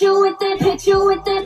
you with it, hit you with it.